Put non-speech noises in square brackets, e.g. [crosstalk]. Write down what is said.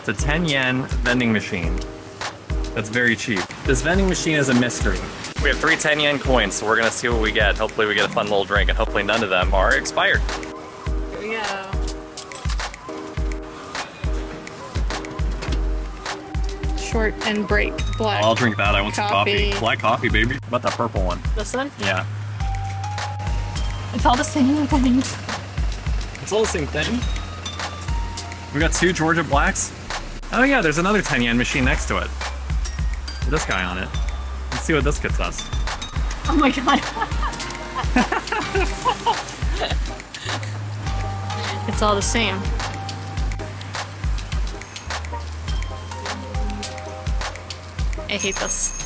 It's a 10 yen vending machine. That's very cheap. This vending machine is a mystery. We have three 10 yen coins, so we're gonna see what we get. Hopefully we get a fun little drink, and hopefully none of them are expired. Here we go. Short and break. Black. I'll drink that. I want some Coffee. coffee. Black coffee, baby. What about that purple one? This one? Yeah. It's all the same thing. It's all the same thing. We got two Georgia Blacks. Oh yeah, there's another 10 yen machine next to it. With This guy on it. Let's see what this gets us. Oh my god. [laughs] it's all the same. I hate this.